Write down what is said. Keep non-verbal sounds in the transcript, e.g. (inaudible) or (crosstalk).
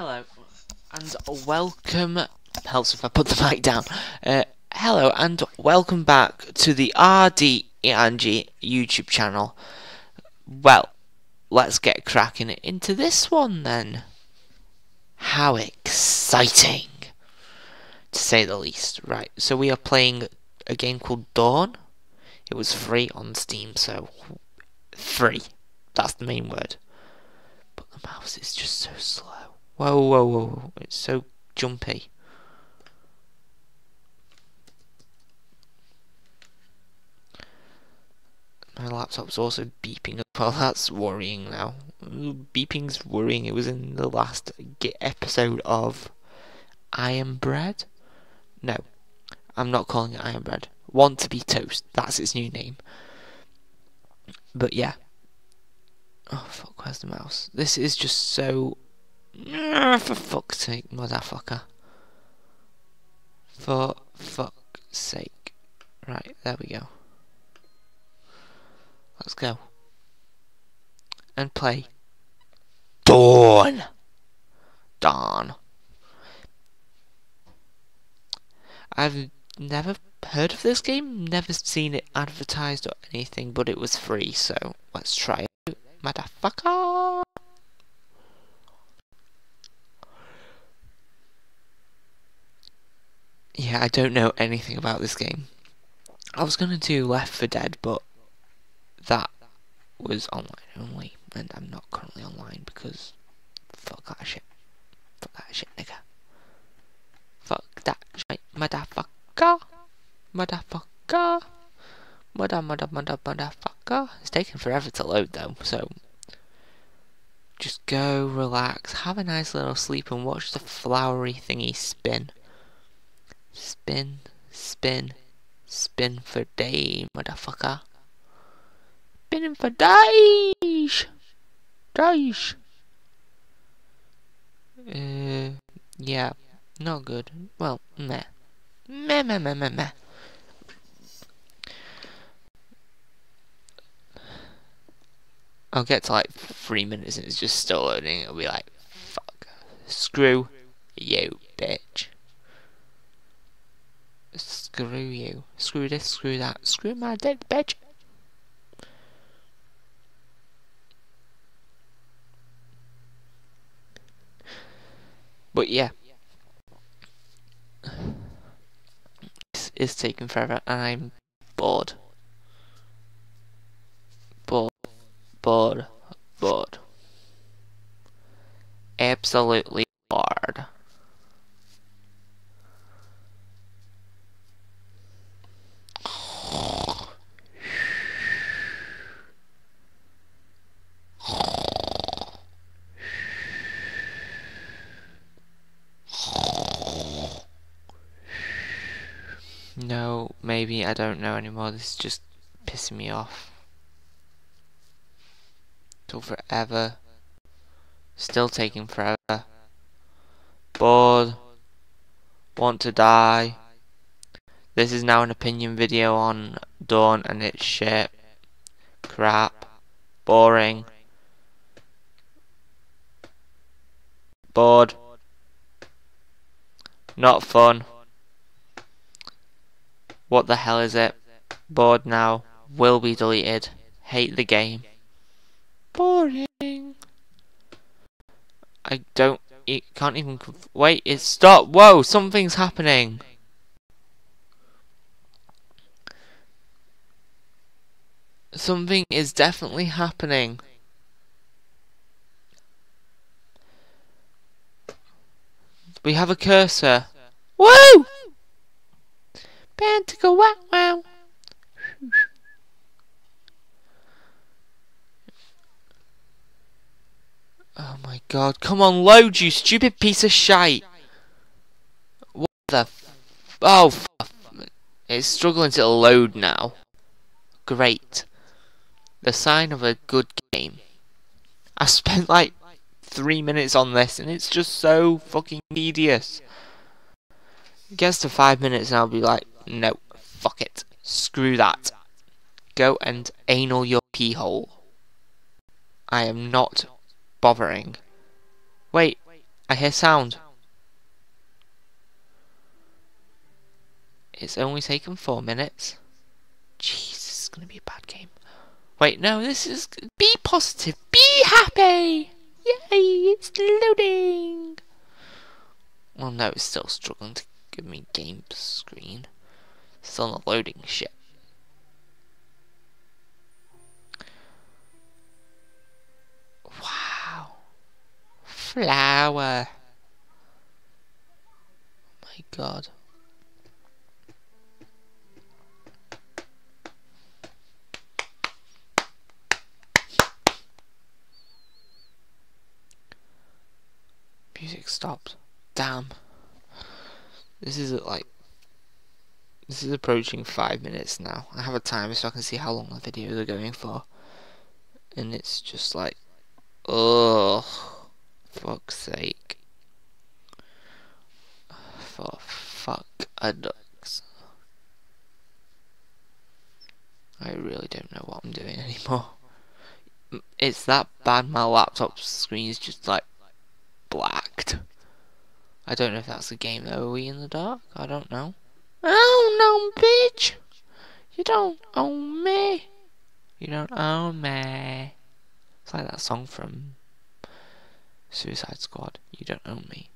Hello, and welcome. Helps if I put the (laughs) mic down. Uh, hello, and welcome back to the RDENG YouTube channel. Well, let's get cracking into this one then. How exciting! To say the least. Right, so we are playing a game called Dawn. It was free on Steam, so free. That's the main word. But the mouse is just so slow. Whoa, whoa, whoa. It's so jumpy. My laptop's also beeping well. That's worrying now. Beeping's worrying. It was in the last episode of Iron Bread. No, I'm not calling it Iron Bread. Want to be Toast. That's its new name. But yeah. Oh fuck, where's the mouse? This is just so for fuck's sake, motherfucker. For fuck's sake. Right, there we go. Let's go. And play. Dawn! Dawn. I've never heard of this game, never seen it advertised or anything, but it was free, so let's try it. Motherfucker! Yeah, I don't know anything about this game. I was going to do Left 4 Dead, but that was online only, and I'm not currently online because fuck that shit. Fuck that shit, nigga. Fuck that shit, motherfucker. Motherfucker. Mother, mother, mother, motherfucker. It's taking forever to load though, so just go, relax, have a nice little sleep and watch the flowery thingy spin. Spin, spin, spin for day, motherfucker. Spinning for days! Days! Uh, yeah, not good. Well, meh. Meh, meh, meh, meh, meh. I'll get to like three minutes and it's just still loading. It'll be like, fuck. Screw you, bitch. Screw you. Screw this, screw that. Screw my dead bitch. But yeah. This is taking forever and I'm bored. Bored. Bored. Bored. Absolutely bored. No, maybe, I don't know anymore. This is just pissing me off. Took forever. Still taking forever. Bored. Want to die. This is now an opinion video on Dawn and its shit. Crap. Boring. Bored. Not fun. What the hell is it? Bored now. Will be deleted. Hate the game. Boring. I don't. You can't even. Wait, it's stop. Whoa, something's happening. Something is definitely happening. We have a cursor. Woo! Bantico wow wow. Oh my god, come on, load you stupid piece of shite. What the Oh, it's struggling to load now. Great. The sign of a good game. I spent like three minutes on this and it's just so fucking tedious. It gets to five minutes and I'll be like, no, fuck it. Screw that. Go and anal your pee hole. I am not bothering. Wait, I hear sound. It's only taken four minutes. Jeez, this is gonna be a bad game. Wait, no, this is... Be positive! Be happy! Yay, it's loading! Well, no, it's still struggling to give me game screen. Still not loading shit. Wow. Flower. Oh my god. Music stopped. Damn. This is like this is approaching five minutes now. I have a timer so I can see how long the videos are going for. And it's just like ugh fuck's sake. For fuck a ducks. I really don't know what I'm doing (laughs) anymore. It's that bad my laptop screen is just like blacked. I don't know if that's a game though. Are we in the dark? I don't know. Oh no, bitch! You don't own me. You don't own me. It's like that song from Suicide Squad. You don't own me.